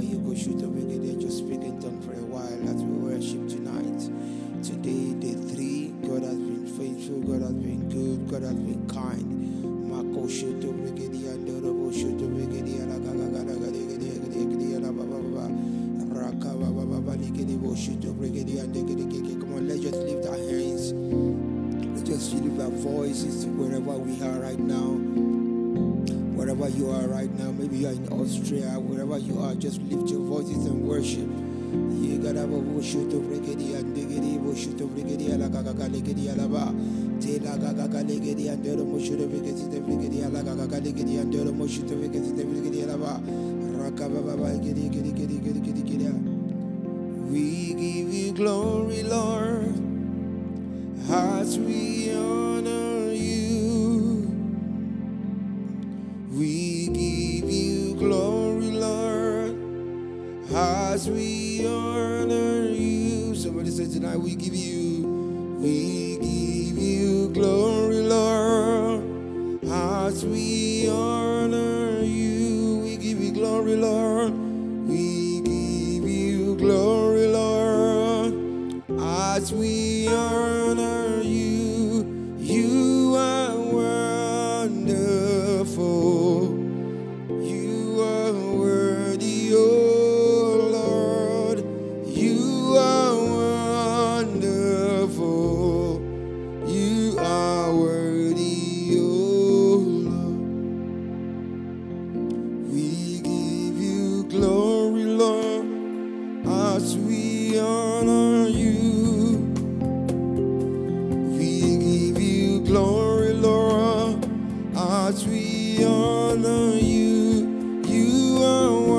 Just speak in tongue for a while as we worship tonight. Today, day three, God has been faithful, God has been good, God has been kind. Mako shoto brigidi andorobo shoto brigidi Raka baba baba ligidi bo shoto brigidi and Come on, let's just lift our hands. Let's just lift our voices wherever we are right now wherever you are right now. Maybe you are in Austria, wherever you are, just lift your voices and worship. Ye gada bo bo shuto bregedi and digedi bo as we honor you. Somebody say tonight, we give you, we give you glory, Lord, as we honor you. We give you glory, Lord. We give you glory, Lord, as we honor you. because we honor you. We give you glory, Lord, as we honor you. You are.